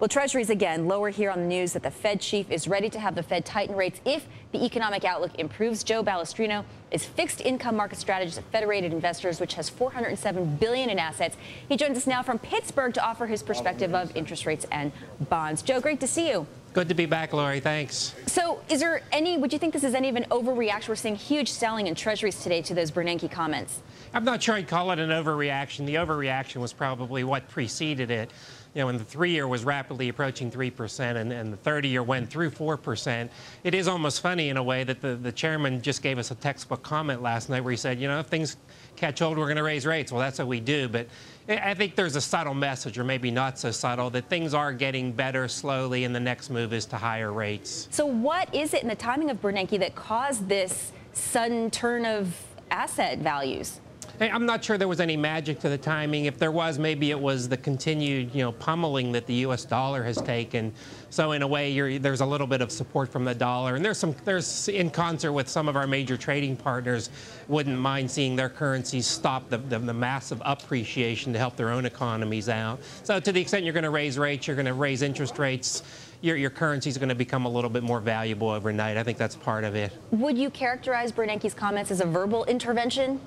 Well, Treasuries again lower here on the news that the Fed chief is ready to have the Fed tighten rates if the economic outlook improves. Joe Balestrino is fixed income market strategist at Federated Investors, which has 407 billion in assets. He joins us now from Pittsburgh to offer his perspective of interest rates and bonds. Joe, great to see you. Good to be back, Lori. Thanks. So, is there any? Would you think this is any of an overreaction? We're seeing huge selling in Treasuries today to those Bernanke comments. I'm not sure I'd call it an overreaction. The overreaction was probably what preceded it you know, when the three-year was rapidly approaching 3% and, and the 30-year went through 4%, it is almost funny in a way that the, the chairman just gave us a textbook comment last night where he said, you know, if things catch hold, we're going to raise rates. Well, that's what we do. But I think there's a subtle message, or maybe not so subtle, that things are getting better slowly, in the next move is to higher rates. So what is it in the timing of Bernanke that caused this sudden turn of asset values? I'm not sure there was any magic to the timing. If there was, maybe it was the continued, you know, pummeling that the U.S. dollar has taken. So in a way, there's a little bit of support from the dollar, and there's some, there's in concert with some of our major trading partners, wouldn't mind seeing their currencies stop the, the, the massive appreciation to help their own economies out. So to the extent you're going to raise rates, you're going to raise interest rates. Your, your currency is going to become a little bit more valuable overnight. I think that's part of it. Would you characterize Bernanke's comments as a verbal intervention?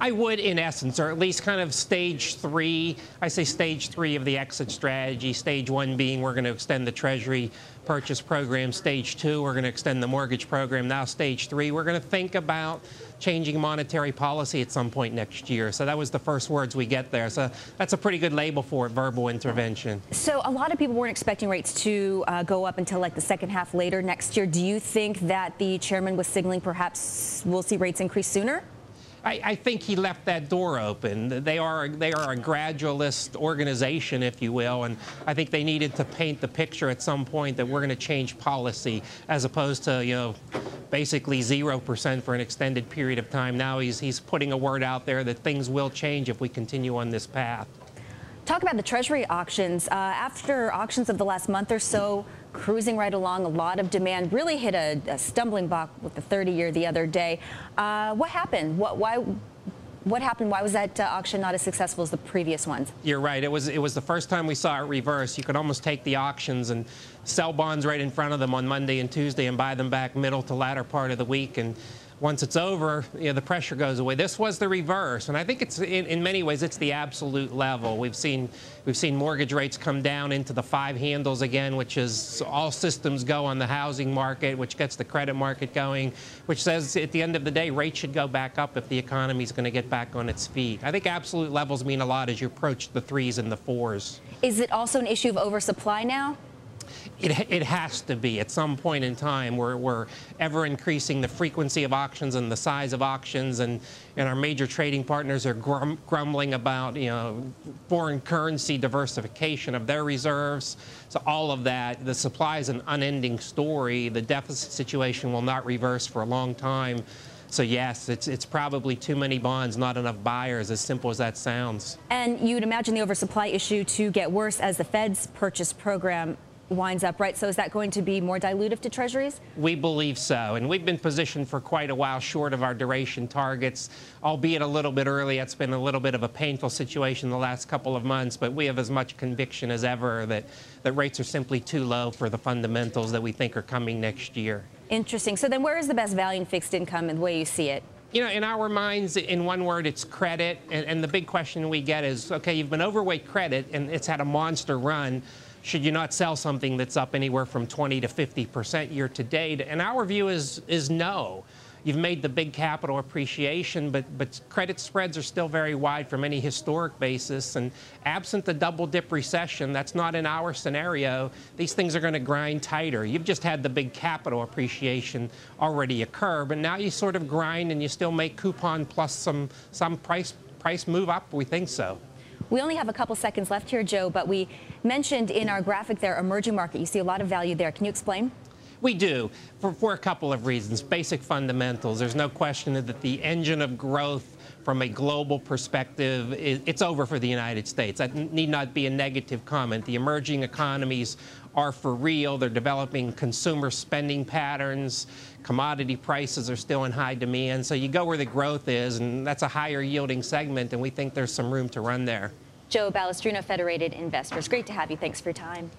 I would, in essence, or at least kind of stage three. I say stage three of the exit strategy. Stage one being we're going to extend the Treasury purchase program. Stage two, we're going to extend the mortgage program. Now, stage three, we're going to think about changing monetary policy at some point next year. So that was the first words we get there. So that's a pretty good label for it, verbal intervention. So a lot of people weren't expecting rates to uh, go up until like the second half later next year. Do you think that the chairman was signaling perhaps we'll see rates increase sooner? I, I, think he left that door open. They are they are a gradualist organization, if you will, and I think they needed to paint the picture at some point that we're going to change policy, as opposed to you know basically zero percent for an extended period of time. Now he's he's putting a word out there that things will change if we continue on this path. Talk about the Treasury auctions. Uh, after auctions of the last month or so, cruising right along, a lot of demand, really hit a, a stumbling block with the 30-year the other day. Uh, what happened? What, why? What happened? Why was that uh, auction not as successful as the previous ones? You're right. It was it was the first time we saw it reverse. You could almost take the auctions and sell bonds right in front of them on Monday and Tuesday and buy them back middle to latter part of the week and once it's over, you know, the pressure goes away. This was the reverse, and I think it's in, in, many ways it's the absolute level. We've seen we've seen mortgage rates come down into the five handles again, which is all systems go on the housing market, which gets the credit market going, which says at the end of the day rates should go back up if the economy is going to get back on its feet. I think absolute levels mean a lot as you approach the threes and the fours. Is it also an issue of oversupply now? It, it has to be at some point in time. We're, we're ever increasing the frequency of auctions and the size of auctions, and, and our major trading partners are grum, grumbling about you know foreign currency diversification of their reserves. So all of that, the supply is an unending story. The deficit situation will not reverse for a long time. So yes, it's it's probably too many bonds, not enough buyers, as simple as that sounds. And you'd imagine the oversupply issue to get worse as the Fed's purchase program winds up, right? So is that going to be more dilutive to treasuries? We believe so. And we've been positioned for quite a while short of our duration targets, albeit a little bit early. It's been a little bit of a painful situation the last couple of months, but we have as much conviction as ever that, that rates are simply too low for the fundamentals that we think are coming next year. Interesting. So then where is the best value in fixed income and the way you see it? you know, in our minds, in one word, it's credit. And, and, the big question we get is, okay, you've been overweight credit and it's had a monster run should you not sell something that's up anywhere from 20 to 50 percent year to date? And our view is is no. You've made the big capital appreciation, but but credit spreads are still very wide from any historic basis. And absent the double dip recession, that's not in our scenario. These things are going to grind tighter. You've just had the big capital appreciation already occur, but now you sort of grind and you still make coupon plus some some price price move up. We think so. We only have a couple seconds left here, Joe, but we mentioned in our graphic there emerging market. You see a lot of value there. Can you explain? We do, for, for a couple of reasons. Basic fundamentals. There's no question that the engine of growth from a global perspective, it's over for the United States. That need not be a negative comment. The emerging economies are for real. They're developing consumer spending patterns. Commodity prices are still in high demand. So you go where the growth is, and that's a higher yielding segment, and we think there's some room to run there. Joe Balestrino, Federated Investors. Great to have you. Thanks for your time.